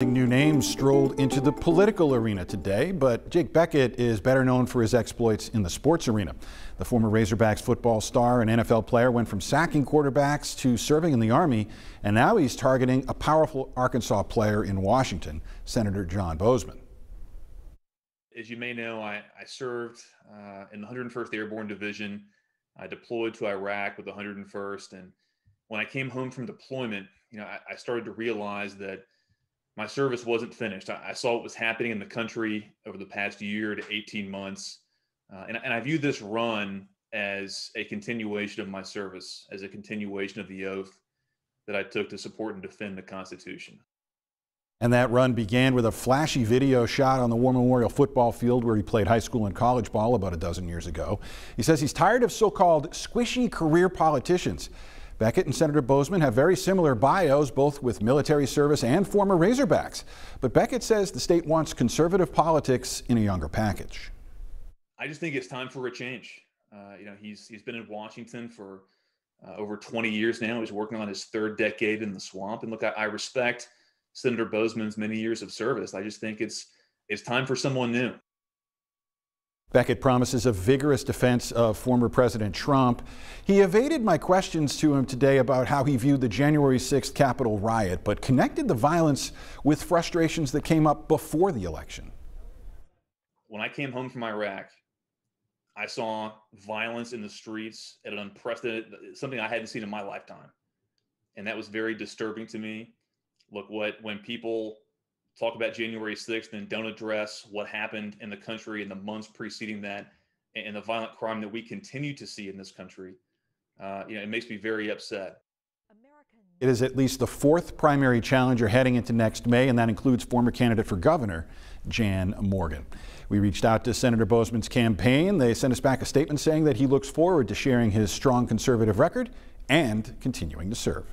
New names strolled into the political arena today, but Jake Bequette is better known for his exploits in the sports arena. The former Razorbacks football star and NFL player went from sacking quarterbacks to serving in the Army, and now he's targeting a powerful Arkansas player in Washington, Senator John Boozman. As you may know, I, I served uh, in the 101st Airborne Division. I deployed to Iraq with the 101st, and when I came home from deployment, you know, I, I started to realize that my service wasn't finished. I, I, saw what was happening in the country over the past year to 18 months. Uh, and, and I view this run as a continuation of my service, as a continuation of the oath that I took to support and defend the Constitution. And that run began with a flashy video shot on the War Memorial football field where he played high school and college ball about a dozen years ago. He says he's tired of so-called squishy career politicians. Bequette and Senator Boozman have very similar bios, both with military service and former Razorbacks. But Bequette says the state wants conservative politics in a younger package. I just think it's time for a change. Uh, you know, he's he's been in Washington for uh, over 20 years now. He's working on his third decade in the swamp. And look, I, I respect Senator Boozman's many years of service. I just think it's it's time for someone new. Bequette promises a vigorous defense of former President Trump. He evaded my questions to him today about how he viewed the January 6th Capitol riot, but connected the violence with frustrations that came up before the election. When I came home from Iraq, I saw violence in the streets at an unprecedented, something I hadn't seen in my lifetime. And that was very disturbing to me. Look, what when people talk about January 6th and don't address what happened in the country in the months preceding that and the violent crime that we continue to see in this country, uh, you know, it makes me very upset. It is at least the fourth primary challenger heading into next May, and that includes former candidate for governor Jan Morgan. We reached out to Senator Boozman's campaign. They sent us back a statement saying that he looks forward to sharing his strong conservative record and continuing to serve.